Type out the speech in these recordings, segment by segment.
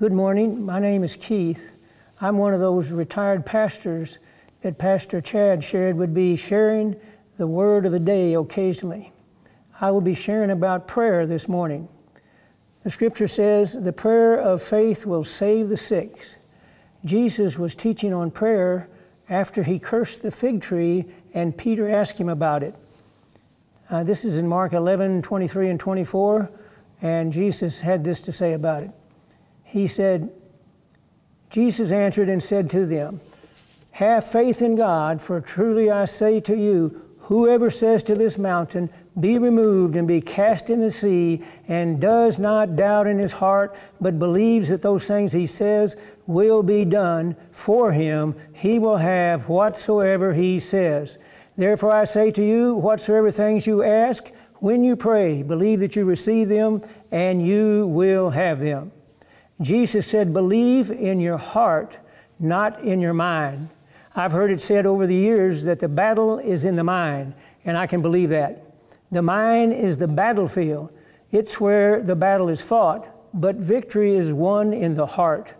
Good morning. My name is Keith. I'm one of those retired pastors that Pastor Chad shared would be sharing the word of the day occasionally. I will be sharing about prayer this morning. The scripture says, The prayer of faith will save the sick. Jesus was teaching on prayer after he cursed the fig tree, and Peter asked him about it. Uh, this is in Mark 11 23 and 24, and Jesus had this to say about it. He said, Jesus answered and said to them, Have faith in God, for truly I say to you, whoever says to this mountain, Be removed and be cast in the sea, and does not doubt in his heart, but believes that those things he says will be done for him, he will have whatsoever he says. Therefore I say to you, whatsoever things you ask, when you pray, believe that you receive them, and you will have them. Jesus said, Believe in your heart, not in your mind. I've heard it said over the years that the battle is in the mind, and I can believe that. The mind is the battlefield, it's where the battle is fought, but victory is won in the heart.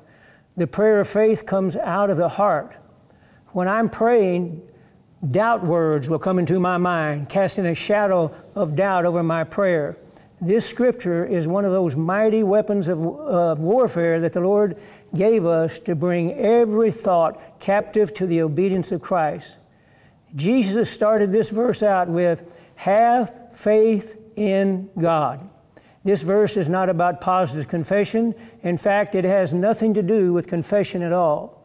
The prayer of faith comes out of the heart. When I'm praying, doubt words will come into my mind, casting a shadow of doubt over my prayer. This scripture is one of those mighty weapons of, of warfare that the Lord gave us to bring every thought captive to the obedience of Christ. Jesus started this verse out with, Have faith in God. This verse is not about positive confession. In fact, it has nothing to do with confession at all.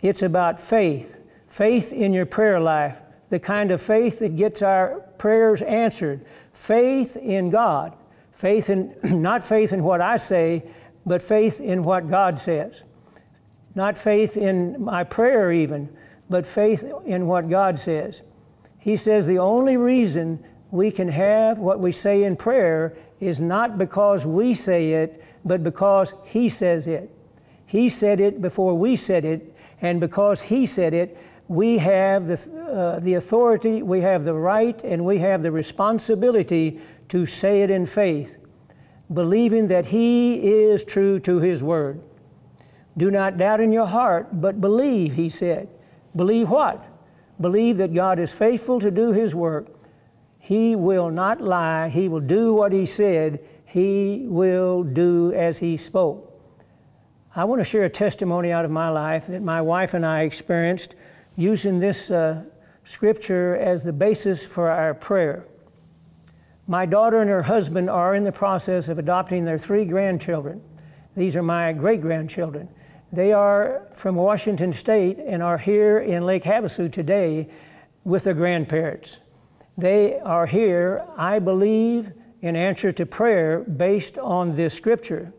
It's about faith faith in your prayer life, the kind of faith that gets our prayers answered, faith in God. Faith in, not faith in what I say, but faith in what God says. Not faith in my prayer, even, but faith in what God says. He says the only reason we can have what we say in prayer is not because we say it, but because He says it. He said it before we said it, and because He said it, we have the, uh, the authority, we have the right, and we have the responsibility to say it in faith, believing that He is true to His word. Do not doubt in your heart, but believe, He said. Believe what? Believe that God is faithful to do His work. He will not lie. He will do what He said. He will do as He spoke. I want to share a testimony out of my life that my wife and I experienced using this uh, scripture as the basis for our prayer. My daughter and her husband are in the process of adopting their three grandchildren. These are my great grandchildren. They are from Washington State and are here in Lake Havasu today with their grandparents. They are here, I believe, in answer to prayer based on this scripture.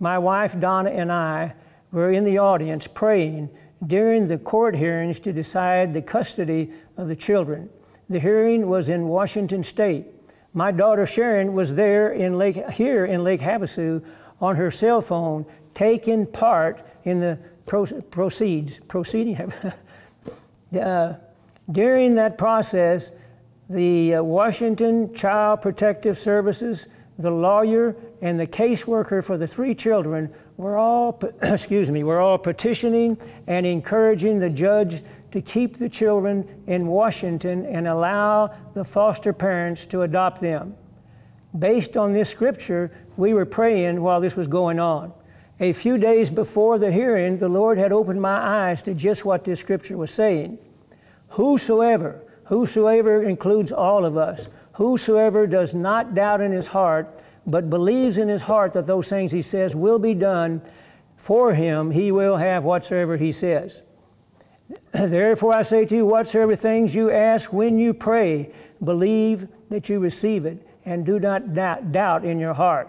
My wife Donna and I were in the audience praying during the court hearings to decide the custody of the children. The hearing was in Washington State. My daughter Sharon was there in Lake, here in Lake Havasu on her cell phone, taking part in the proceeds, proceeding. uh, during that process, the uh, Washington Child Protective Services, the lawyer, and the caseworker for the three children were all, excuse me, were all petitioning and encouraging the judge to keep the children in Washington and allow the foster parents to adopt them. Based on this scripture, we were praying while this was going on. A few days before the hearing, the Lord had opened my eyes to just what this scripture was saying. Whosoever, whosoever includes all of us, whosoever does not doubt in his heart, but believes in his heart that those things he says will be done for him, he will have whatsoever he says. Therefore, I say to you, whatsoever things you ask when you pray, believe that you receive it, and do not doubt in your heart.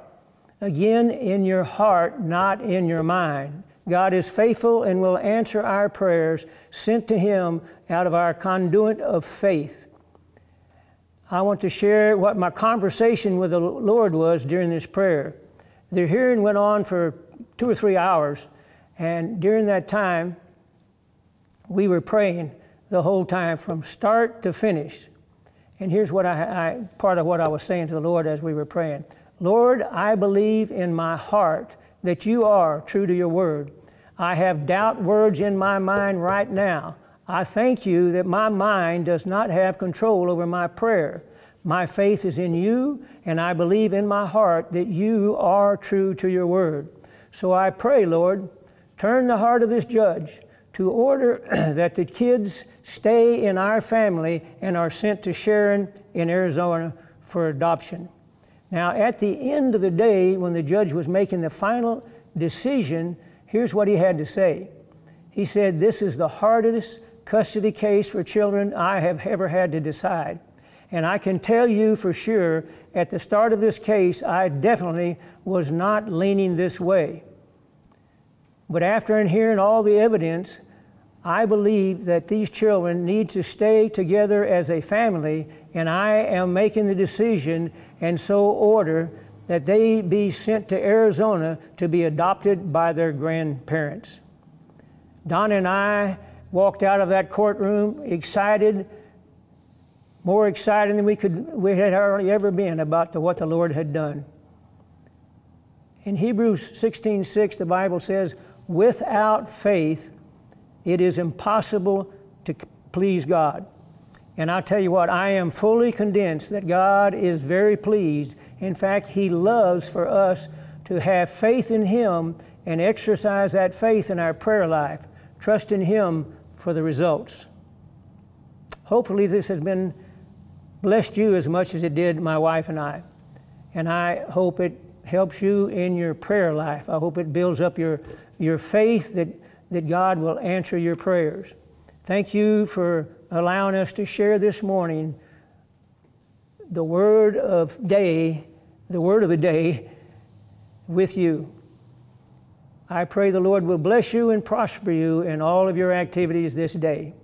Again, in your heart, not in your mind. God is faithful and will answer our prayers sent to Him out of our conduit of faith. I want to share what my conversation with the Lord was during this prayer. The hearing went on for two or three hours, and during that time, we were praying the whole time from start to finish. And here's what I, I, part of what I was saying to the Lord as we were praying. Lord, I believe in my heart that you are true to your word. I have doubt words in my mind right now. I thank you that my mind does not have control over my prayer. My faith is in you, and I believe in my heart that you are true to your word. So I pray, Lord, turn the heart of this judge to order that the kids stay in our family and are sent to Sharon in Arizona for adoption. Now, at the end of the day, when the judge was making the final decision, here's what he had to say. He said, This is the hardest custody case for children I have ever had to decide. And I can tell you for sure, at the start of this case, I definitely was not leaning this way. But after hearing all the evidence, I believe that these children need to stay together as a family, and I am making the decision and so order that they be sent to Arizona to be adopted by their grandparents. Don and I walked out of that courtroom excited more excited than we could we had hardly ever been about the, what the Lord had done. In Hebrews 16:6, 6, the Bible says, "Without faith, it is impossible to please God." And I'll tell you what, I am fully convinced that God is very pleased. In fact, He loves for us to have faith in Him and exercise that faith in our prayer life, trust in Him for the results. Hopefully, this has been blessed you as much as it did my wife and I. And I hope it helps you in your prayer life. I hope it builds up your, your faith that, that God will answer your prayers. Thank you for allowing us to share this morning the word of day, the word of the day with you. I pray the Lord will bless you and prosper you in all of your activities this day.